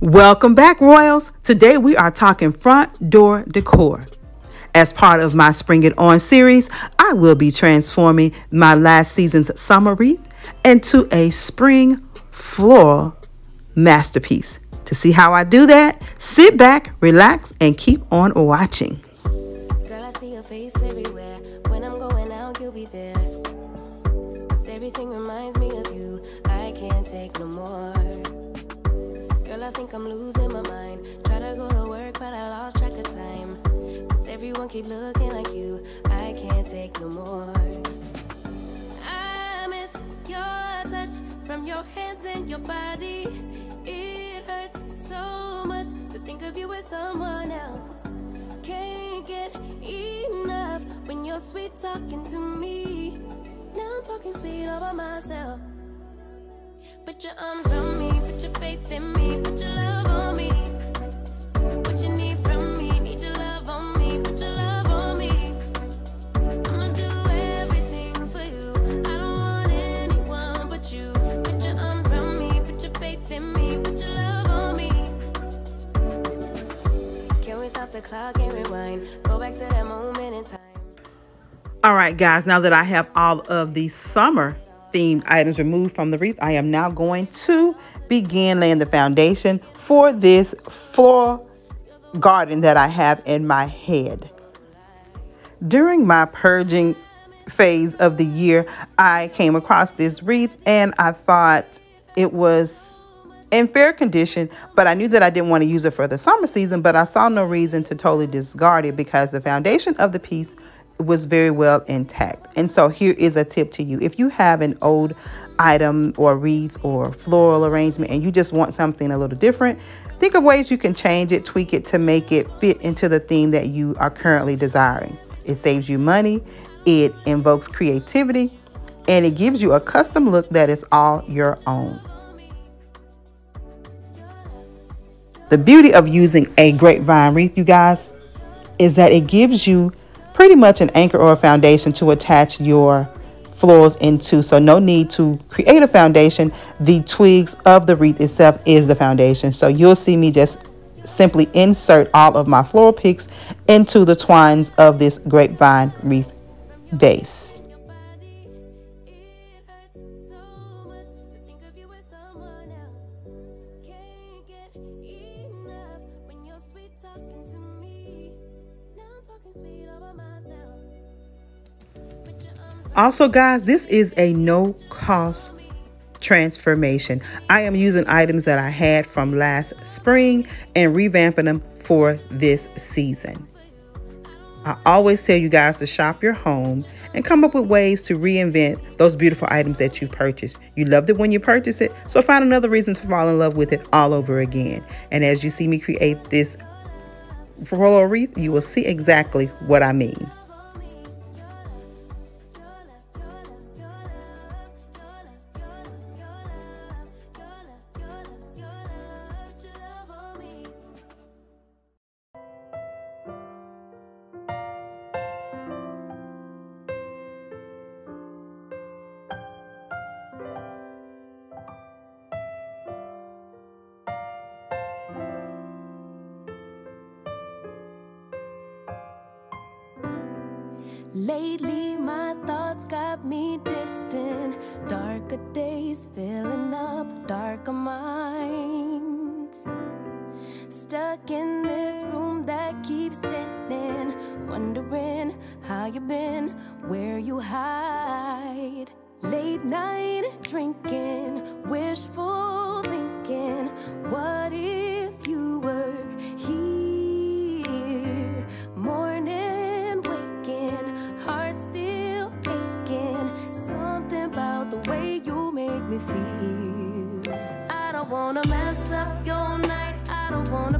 Welcome back, Royals. Today we are talking front door decor. As part of my Spring It On series, I will be transforming my last season's summer wreath into a spring floral masterpiece. To see how I do that, sit back, relax, and keep on watching. Girl, out, everything reminds me of you. I can't take no more. Girl, I think I'm losing my mind. Try to go to work, but I lost track of time. Cause everyone keep looking like you. I can't take no more. I miss your touch from your hands and your body. It hurts so much to think of you as someone else. Can't get enough when you're sweet talking to me. Now I'm talking sweet all by myself. Put your arms around me, All right, guys, now that I have all of the summer themed items removed from the wreath, I am now going to begin laying the foundation for this floral garden that I have in my head. During my purging phase of the year, I came across this wreath and I thought it was in fair condition, but I knew that I didn't want to use it for the summer season, but I saw no reason to totally discard it because the foundation of the piece was very well intact. And so here is a tip to you. If you have an old item or wreath or floral arrangement and you just want something a little different, think of ways you can change it, tweak it to make it fit into the theme that you are currently desiring. It saves you money, it invokes creativity, and it gives you a custom look that is all your own. The beauty of using a grapevine wreath, you guys, is that it gives you pretty much an anchor or a foundation to attach your florals into. So no need to create a foundation. The twigs of the wreath itself is the foundation. So you'll see me just simply insert all of my floral picks into the twines of this grapevine wreath base. Also, guys, this is a no cost transformation. I am using items that I had from last spring and revamping them for this season. I always tell you guys to shop your home and come up with ways to reinvent those beautiful items that you purchased. You loved it when you purchased it, so find another reason to fall in love with it all over again. And as you see me create this floral wreath, you will see exactly what I mean. Lately, my thoughts got me distant. Darker days filling up darker minds. Stuck in this room that keeps spinning. Wondering how you been, where you hide. Late night drinking, wishful thinking. What if wanna mess up your night. I don't wanna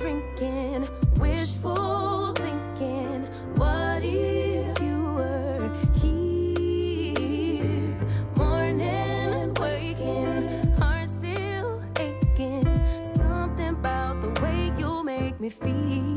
drinking, wishful thinking. What if you were here? Morning and waking, heart still aching. Something about the way you make me feel.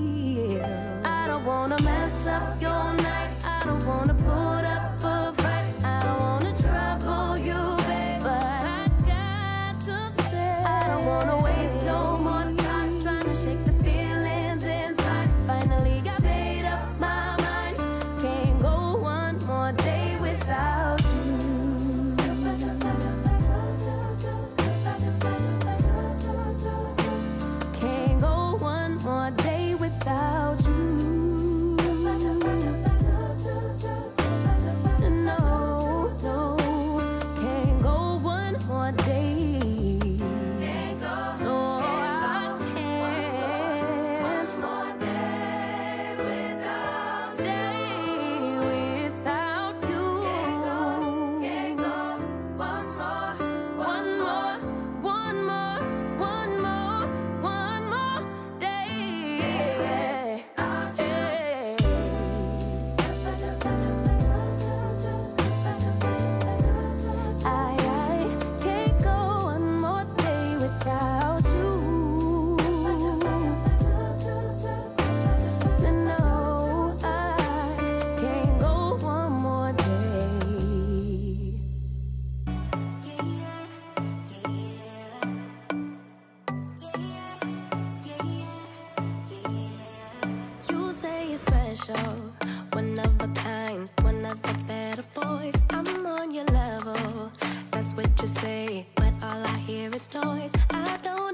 Of a kind, one of the better boys. I'm on your level, that's what you say, but all I hear is noise. I don't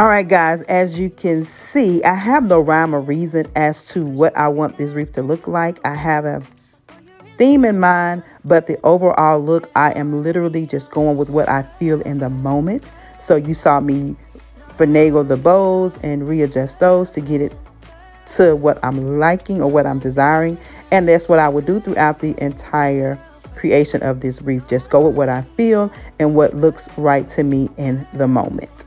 All right, guys, as you can see, I have no rhyme or reason as to what I want this wreath to look like. I have a theme in mind, but the overall look, I am literally just going with what I feel in the moment. So you saw me finagle the bows and readjust those to get it to what I'm liking or what I'm desiring. And that's what I would do throughout the entire creation of this wreath. Just go with what I feel and what looks right to me in the moment.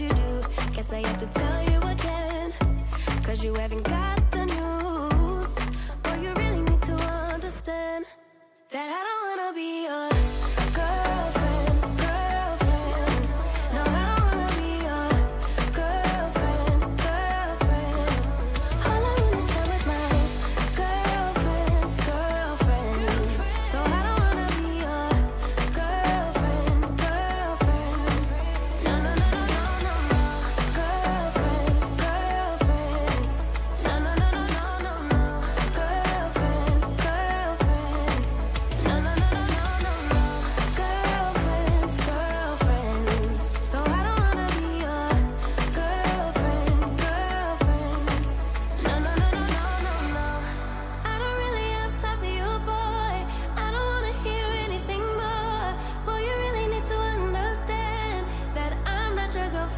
you do. Guess I have to tell you again. Cause you haven't got the news. Boy, you really need to understand that I don't wanna be your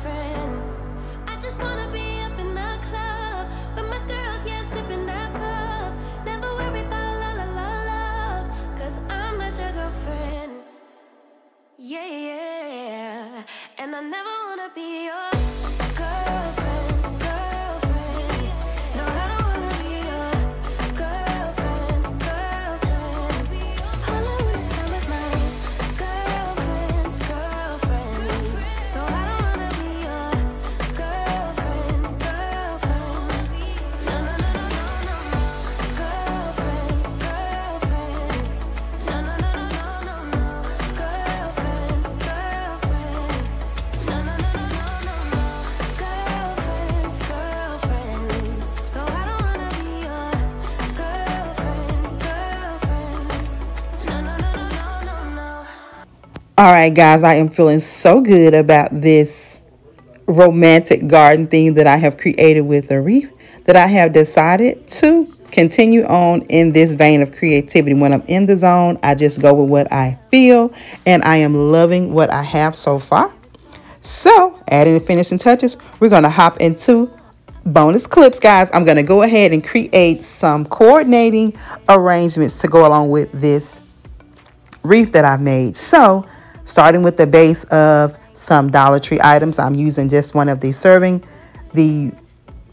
girlfriend. Yeah, sip and up la la cuz i'm a sugar friend yeah, yeah. and I never All right, guys, I am feeling so good about this romantic garden theme that I have created with the reef that I have decided to continue on in this vein of creativity. When I'm in the zone, I just go with what I feel, and I am loving what I have so far. So, adding the finishing touches, we're going to hop into bonus clips, guys. I'm going to go ahead and create some coordinating arrangements to go along with this reef that I've made. So, starting with the base of some Dollar Tree items. I'm using just one of the serving, the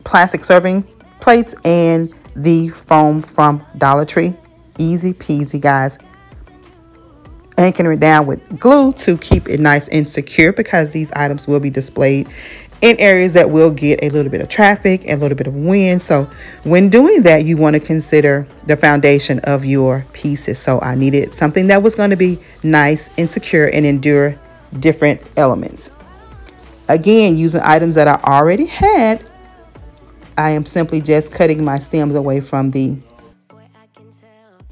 plastic serving plates and the foam from Dollar Tree. Easy peasy, guys. Anchoring it down with glue to keep it nice and secure because these items will be displayed in areas that will get a little bit of traffic, a little bit of wind. So when doing that, you want to consider the foundation of your pieces. So I needed something that was going to be nice and secure and endure different elements. Again, using items that I already had, I am simply just cutting my stems away from the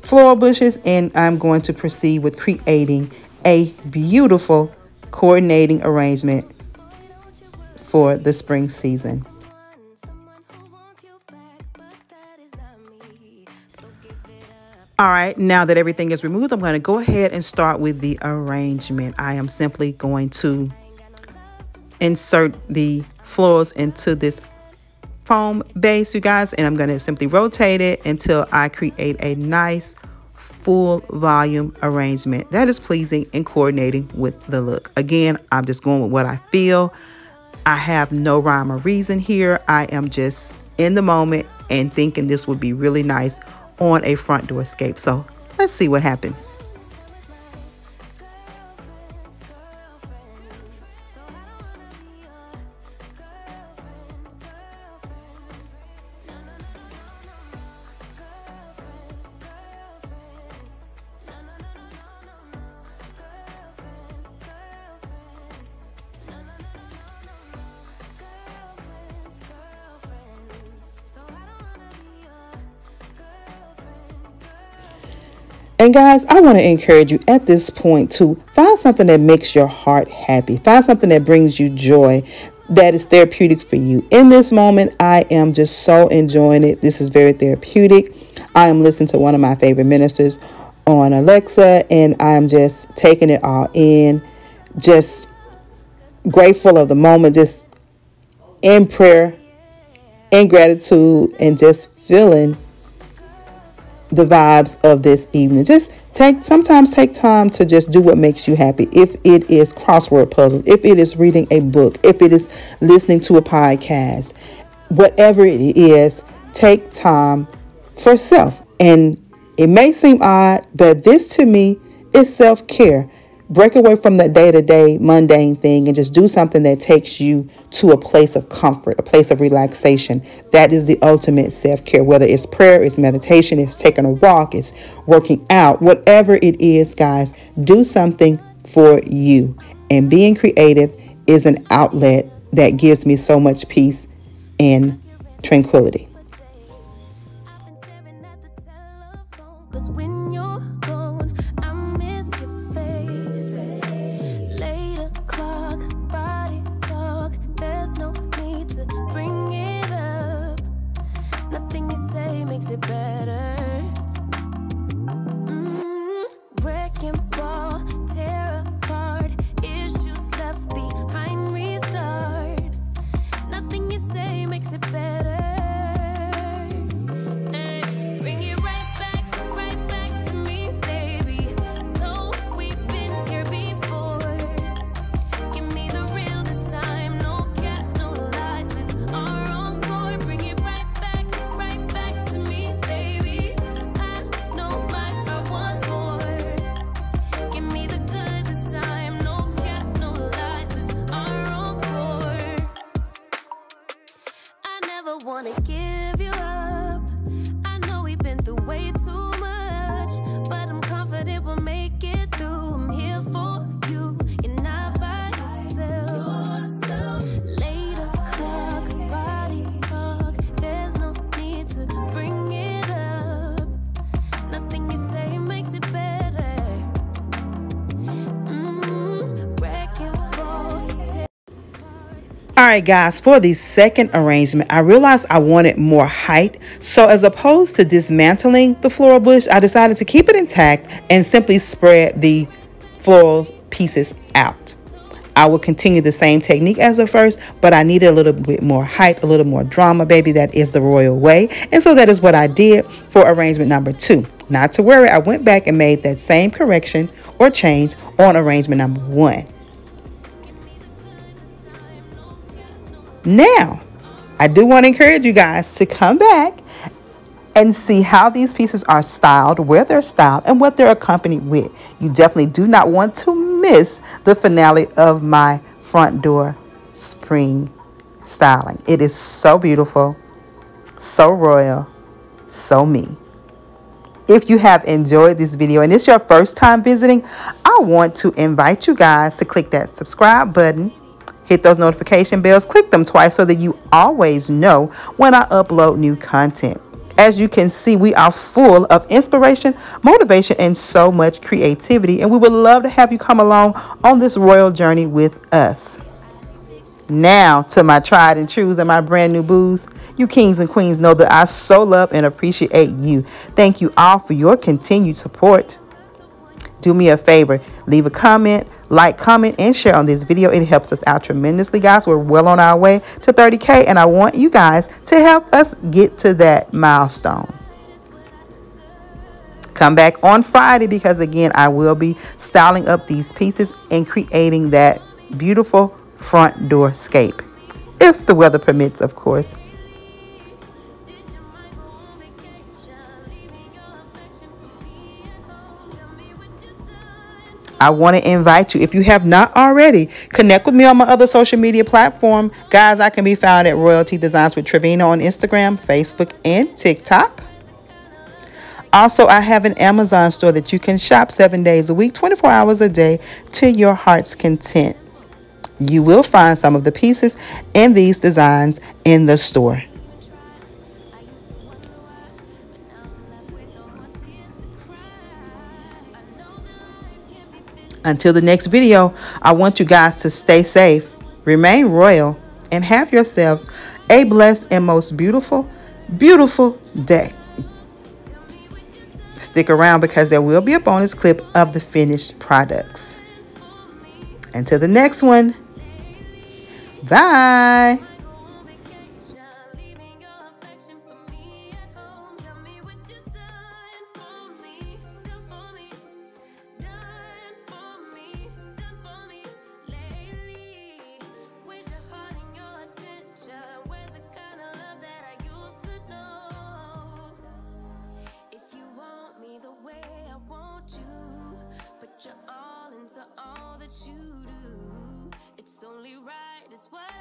floral bushes and I'm going to proceed with creating a beautiful coordinating arrangement for the spring season. All right, now that everything is removed, I'm going to go ahead and start with the arrangement. I am simply going to insert the florals into this foam base, you guys, and I'm going to simply rotate it until I create a nice full volume arrangement that is pleasing and coordinating with the look. Again, I'm just going with what I feel. I have no rhyme or reason here. I am just in the moment and thinking this would be really nice on a front door scape. So let's see what happens. And guys, I want to encourage you at this point to find something that makes your heart happy. Find something that brings you joy, that is therapeutic for you. In this moment, I am just so enjoying it. This is very therapeutic. I am listening to one of my favorite ministers on Alexa, and I'm just taking it all in, just grateful of the moment, just in prayer, in gratitude, and just feeling the vibes of this evening. Just take sometimes take time to just do what makes you happy. If it is crossword puzzles, if it is reading a book, if it is listening to a podcast, whatever it is, take time for self. And it may seem odd, but this to me is self-care break away from that day to day mundane thing and just do something that takes you to a place of comfort, a place of relaxation. That is the ultimate self care, whether it's prayer, it's meditation, it's taking a walk, it's working out, whatever it is, guys, do something for you. And being creative is an outlet that gives me so much peace and tranquility. never wanna give you up. I know we've been through way too All right, guys, for the second arrangement, I realized I wanted more height. So as opposed to dismantling the floral bush, I decided to keep it intact and simply spread the floral pieces out. I will continue the same technique as the first, but I needed a little bit more height, a little more drama, baby. That is the royal way. And so that is what I did for arrangement number two. Not to worry, I went back and made that same correction or change on arrangement number one. Now, I do want to encourage you guys to come back and see how these pieces are styled, where they're styled, and what they're accompanied with. You definitely do not want to miss the finale of my front door spring styling. It is so beautiful, so royal, so me. If you have enjoyed this video and it's your first time visiting, I want to invite you guys to click that subscribe button Hit those notification bells, click them twice so that you always know when I upload new content. As you can see, we are full of inspiration, motivation, and so much creativity. And we would love to have you come along on this royal journey with us. Now, to my tried and trues and my brand new boos, you kings and queens know that I so love and appreciate you. Thank you all for your continued support. Do me a favor, leave a comment, like, comment, and share on this video. It helps us out tremendously, guys. We're well on our way to 30K, and I want you guys to help us get to that milestone. Come back on Friday because, again, I will be styling up these pieces and creating that beautiful front door scape. If the weather permits, of course. I want to invite you, if you have not already, connect with me on my other social media platform. Guys, I can be found at Royal T Designs with Travina on Instagram, Facebook, and TikTok. Also, I have an Amazon store that you can shop seven days a week, 24 hours a day to your heart's content. You will find some of the pieces and these designs in the store. Until the next video, I want you guys to stay safe, remain royal, and have yourselves a blessed and most beautiful, beautiful day. Stick around because there will be a bonus clip of the finished products. Until the next one, bye. what